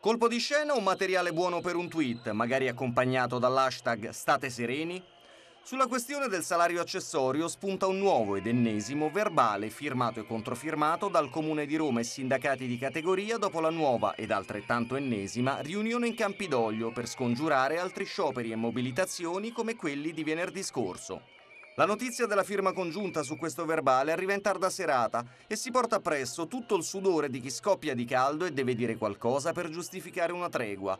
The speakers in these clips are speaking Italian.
Colpo di scena o materiale buono per un tweet, magari accompagnato dall'hashtag State sereni? Sulla questione del salario accessorio spunta un nuovo ed ennesimo verbale firmato e controfirmato dal Comune di Roma e sindacati di categoria dopo la nuova ed altrettanto ennesima riunione in Campidoglio per scongiurare altri scioperi e mobilitazioni come quelli di venerdì scorso. La notizia della firma congiunta su questo verbale arriva in tarda serata e si porta appresso tutto il sudore di chi scoppia di caldo e deve dire qualcosa per giustificare una tregua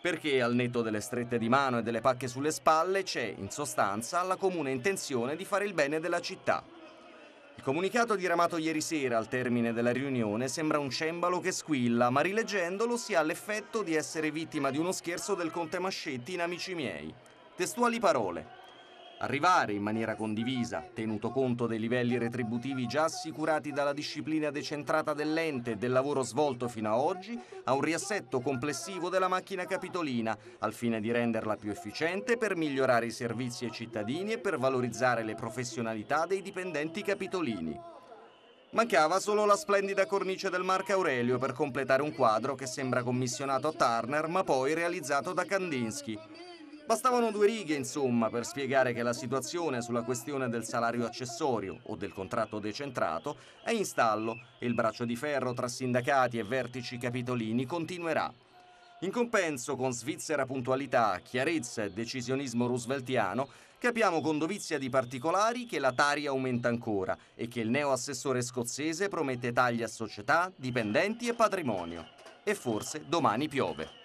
perché al netto delle strette di mano e delle pacche sulle spalle c'è, in sostanza, la comune intenzione di fare il bene della città. Il comunicato diramato ieri sera al termine della riunione sembra un cembalo che squilla, ma rileggendolo si ha l'effetto di essere vittima di uno scherzo del conte Mascetti in Amici miei. Testuali parole. Arrivare in maniera condivisa, tenuto conto dei livelli retributivi già assicurati dalla disciplina decentrata dell'ente e del lavoro svolto fino a oggi, a un riassetto complessivo della macchina capitolina, al fine di renderla più efficiente per migliorare i servizi ai cittadini e per valorizzare le professionalità dei dipendenti capitolini. Mancava solo la splendida cornice del Marco Aurelio per completare un quadro che sembra commissionato a Turner ma poi realizzato da Kandinsky Bastavano due righe, insomma, per spiegare che la situazione sulla questione del salario accessorio o del contratto decentrato è in stallo e il braccio di ferro tra sindacati e vertici capitolini continuerà. In compenso, con svizzera puntualità, chiarezza e decisionismo rooseveltiano, capiamo con dovizia di particolari che la tari aumenta ancora e che il neo-assessore scozzese promette tagli a società, dipendenti e patrimonio. E forse domani piove.